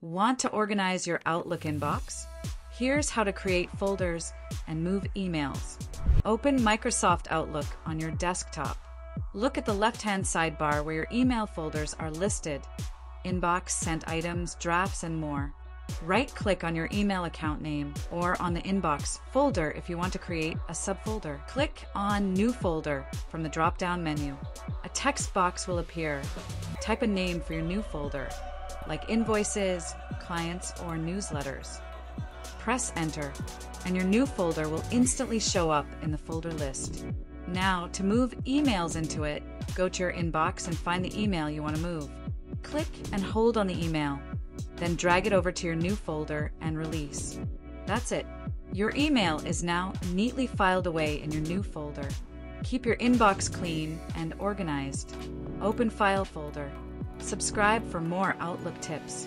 Want to organize your Outlook inbox? Here's how to create folders and move emails. Open Microsoft Outlook on your desktop. Look at the left hand sidebar where your email folders are listed inbox, sent items, drafts, and more. Right click on your email account name or on the inbox folder if you want to create a subfolder. Click on New Folder from the drop down menu. A text box will appear. Type a name for your new folder, like invoices, clients, or newsletters. Press Enter, and your new folder will instantly show up in the folder list. Now, to move emails into it, go to your inbox and find the email you want to move. Click and hold on the email, then drag it over to your new folder and release. That's it. Your email is now neatly filed away in your new folder. Keep your inbox clean and organized. Open File folder. Subscribe for more Outlook tips.